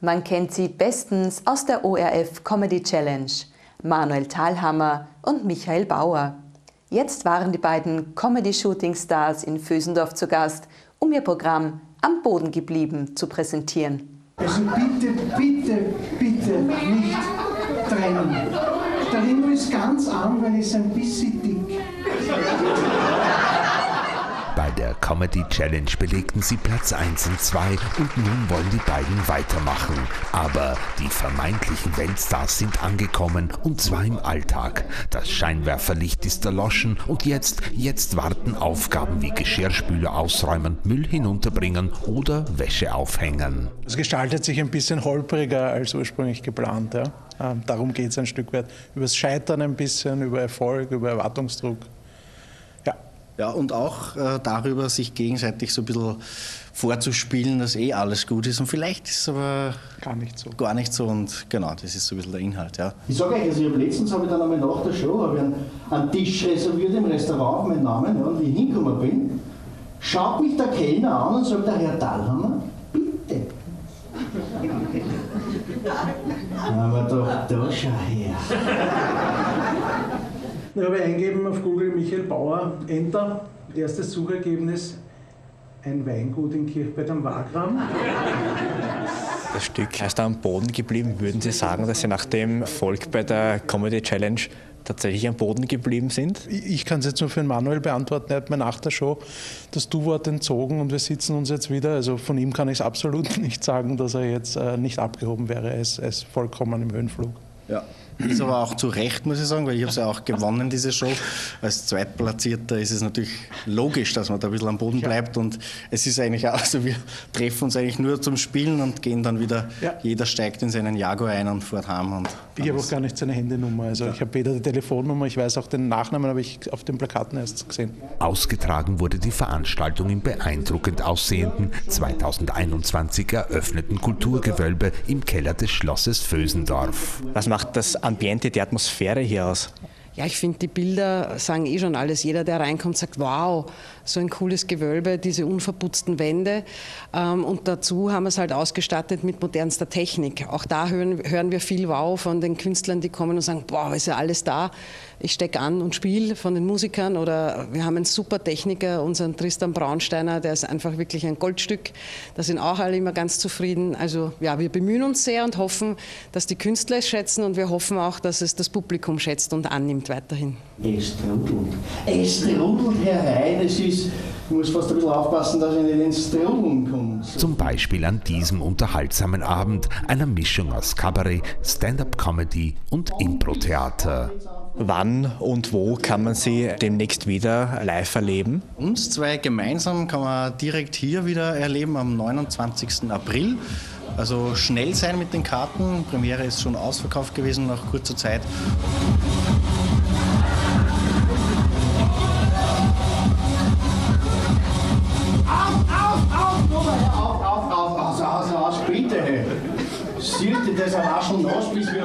Man kennt sie bestens aus der ORF Comedy Challenge. Manuel Thalhammer und Michael Bauer. Jetzt waren die beiden Comedy-Shooting-Stars in Vösendorf zu Gast, um ihr Programm Am Boden geblieben zu präsentieren. Also bitte, bitte, bitte nicht trennen. Der Himmel ist ganz arm, weil es ein bisschen dick. Comedy Challenge belegten sie Platz 1 und 2 und nun wollen die beiden weitermachen. Aber die vermeintlichen Weltstars sind angekommen und zwar im Alltag. Das Scheinwerferlicht ist erloschen und jetzt, jetzt warten Aufgaben wie Geschirrspüler ausräumen, Müll hinunterbringen oder Wäsche aufhängen. Es gestaltet sich ein bisschen holpriger als ursprünglich geplant. Ja? Ähm, darum geht es ein Stück weit. Über das Scheitern ein bisschen, über Erfolg, über Erwartungsdruck. Ja, und auch äh, darüber, sich gegenseitig so ein bisschen vorzuspielen, dass eh alles gut ist. Und vielleicht ist es aber gar nicht so. Gar nicht so. Und genau, das ist so ein bisschen der Inhalt. Ja. Ich sage euch, also ich hab letztens habe ich dann einmal nach der Show ich einen, einen Tisch reserviert im Restaurant auf meinen Namen. Ja, und wie ich hingekommen bin, schaut mich der Kellner an und sagt, der Herr Dahlhammer, bitte. Dann haben wir gedacht, da schau her. Ich habe eingegeben auf Google Michael Bauer, Enter, erstes Suchergebnis, ein Weingut in Kirchberg am Wagram. Das Stück heißt am Boden geblieben. Würden Sie sagen, dass Sie nach dem Erfolg bei der Comedy Challenge tatsächlich am Boden geblieben sind? Ich kann es jetzt nur für den Manuel beantworten. Er hat mir nach der Show das Du-Wort entzogen und wir sitzen uns jetzt wieder. Also von ihm kann ich es absolut nicht sagen, dass er jetzt äh, nicht abgehoben wäre. Er ist, er ist vollkommen im Höhenflug. Ja. Ist aber auch zu Recht, muss ich sagen, weil ich habe es ja auch gewonnen, diese Show. Als Zweitplatzierter ist es natürlich logisch, dass man da ein bisschen am Boden bleibt. Und es ist eigentlich auch, also wir treffen uns eigentlich nur zum Spielen und gehen dann wieder, ja. jeder steigt in seinen Jaguar ein und fährt heim. Und ich habe auch gar nicht seine Handynummer. Also ja. ich habe weder die Telefonnummer, ich weiß auch den Nachnamen, habe ich auf den Plakaten erst gesehen. Ausgetragen wurde die Veranstaltung im beeindruckend aussehenden 2021 eröffneten Kulturgewölbe im Keller des Schlosses Vösendorf. Was macht das Ambiente, die Atmosphäre hier aus? Ja, ich finde, die Bilder sagen eh schon alles. Jeder, der reinkommt, sagt, wow, so ein cooles Gewölbe, diese unverputzten Wände. Ähm, und dazu haben wir es halt ausgestattet mit modernster Technik. Auch da hören, hören wir viel Wow von den Künstlern, die kommen und sagen, wow, ist ja alles da. Ich stecke an und spiele von den Musikern. Oder wir haben einen super Techniker, unseren Tristan Braunsteiner, der ist einfach wirklich ein Goldstück. Da sind auch alle immer ganz zufrieden. Also ja, wir bemühen uns sehr und hoffen, dass die Künstler es schätzen und wir hoffen auch, dass es das Publikum schätzt und annimmt weiterhin. Es trudelt. Es trudelt herein. Es ist, ich muss fast ein bisschen aufpassen, dass ich nicht ins Trudeln komme. Zum Beispiel an diesem unterhaltsamen Abend, einer Mischung aus Kabarett, Stand-up-Comedy und Impro-Theater. Wann und wo kann man sie demnächst wieder live erleben? Uns zwei gemeinsam kann man direkt hier wieder erleben am 29. April. Also schnell sein mit den Karten. Premiere ist schon ausverkauft gewesen nach kurzer Zeit. Siehst du das auch schon nass, bis wir